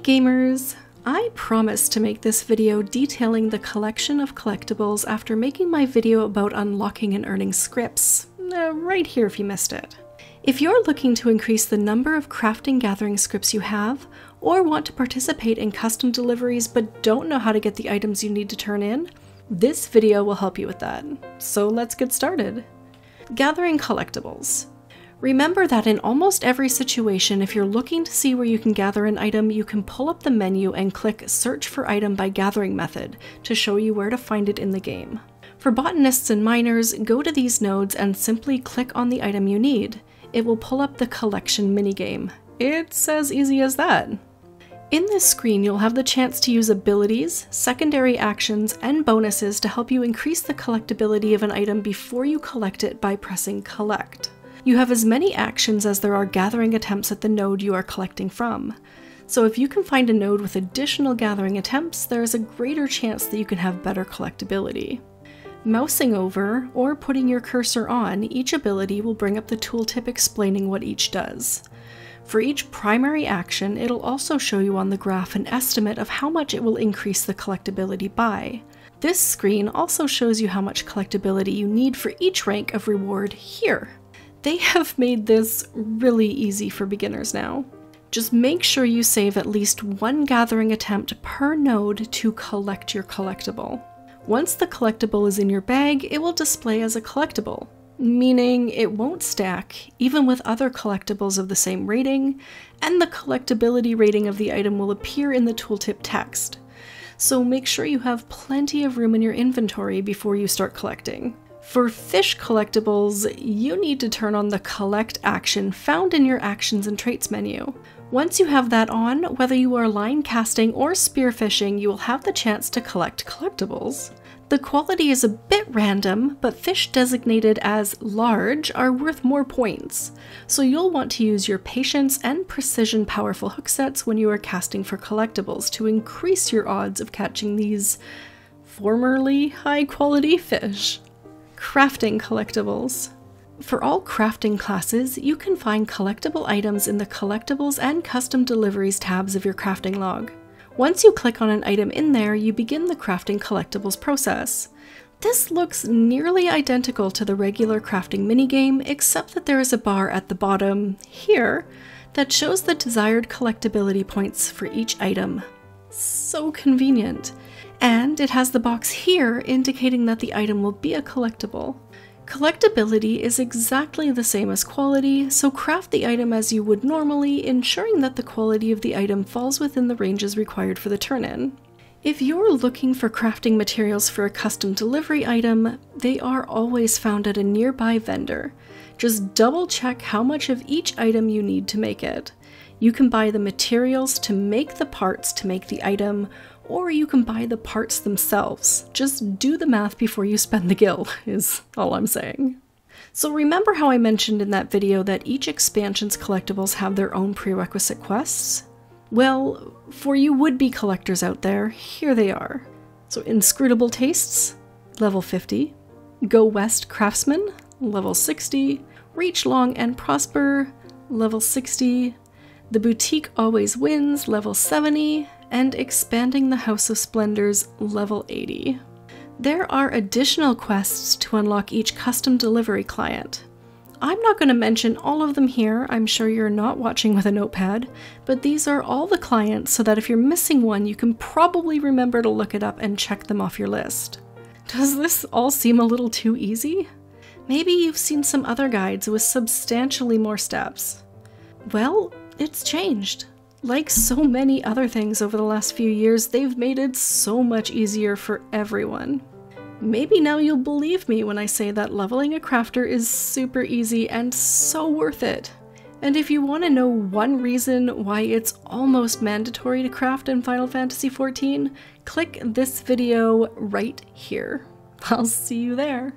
Gamers! I promised to make this video detailing the collection of collectibles after making my video about unlocking and earning scrips, uh, right here if you missed it. If you're looking to increase the number of crafting gathering scrips you have, or want to participate in custom deliveries but don't know how to get the items you need to turn in, this video will help you with that. So let's get started. Gathering collectibles. Remember that in almost every situation, if you're looking to see where you can gather an item, you can pull up the menu and click Search for Item by Gathering Method to show you where to find it in the game. For botanists and miners, go to these nodes and simply click on the item you need. It will pull up the collection minigame. It's as easy as that. In this screen, you'll have the chance to use abilities, secondary actions, and bonuses to help you increase the collectability of an item before you collect it by pressing Collect. You have as many actions as there are gathering attempts at the node you are collecting from. So if you can find a node with additional gathering attempts, there is a greater chance that you can have better collectability. Mousing over, or putting your cursor on, each ability will bring up the tooltip explaining what each does. For each primary action, it'll also show you on the graph an estimate of how much it will increase the collectability by. This screen also shows you how much collectability you need for each rank of reward here. They have made this really easy for beginners now. Just make sure you save at least one gathering attempt per node to collect your collectible. Once the collectible is in your bag, it will display as a collectible, meaning it won't stack, even with other collectibles of the same rating, and the collectability rating of the item will appear in the tooltip text. So make sure you have plenty of room in your inventory before you start collecting. For fish collectibles, you need to turn on the collect action found in your actions and traits menu. Once you have that on, whether you are line casting or spearfishing, you will have the chance to collect collectibles. The quality is a bit random, but fish designated as large are worth more points, so you'll want to use your patience and precision powerful hook sets when you are casting for collectibles to increase your odds of catching these formerly high quality fish. Crafting collectibles. For all crafting classes, you can find collectible items in the Collectibles and Custom Deliveries tabs of your crafting log. Once you click on an item in there, you begin the crafting collectibles process. This looks nearly identical to the regular crafting minigame, except that there is a bar at the bottom, here, that shows the desired collectability points for each item. So convenient and it has the box here indicating that the item will be a collectible. Collectability is exactly the same as quality, so craft the item as you would normally, ensuring that the quality of the item falls within the ranges required for the turn-in. If you're looking for crafting materials for a custom delivery item, they are always found at a nearby vendor. Just double check how much of each item you need to make it. You can buy the materials to make the parts to make the item, or you can buy the parts themselves. Just do the math before you spend the gil, is all I'm saying. So remember how I mentioned in that video that each expansion's collectibles have their own prerequisite quests? Well, for you would-be collectors out there, here they are. So Inscrutable Tastes, level 50. Go West Craftsman, level 60. Reach Long and Prosper, level 60. The Boutique Always Wins, level 70 and expanding the House of Splendors level 80. There are additional quests to unlock each custom delivery client. I'm not going to mention all of them here, I'm sure you're not watching with a notepad, but these are all the clients so that if you're missing one, you can probably remember to look it up and check them off your list. Does this all seem a little too easy? Maybe you've seen some other guides with substantially more steps. Well, it's changed. Like so many other things over the last few years, they've made it so much easier for everyone. Maybe now you'll believe me when I say that leveling a crafter is super easy and so worth it. And if you want to know one reason why it's almost mandatory to craft in Final Fantasy XIV, click this video right here. I'll see you there.